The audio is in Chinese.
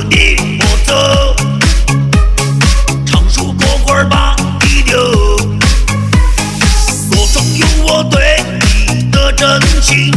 你莫走，唱首歌儿把你留。我曾有我对你的真情。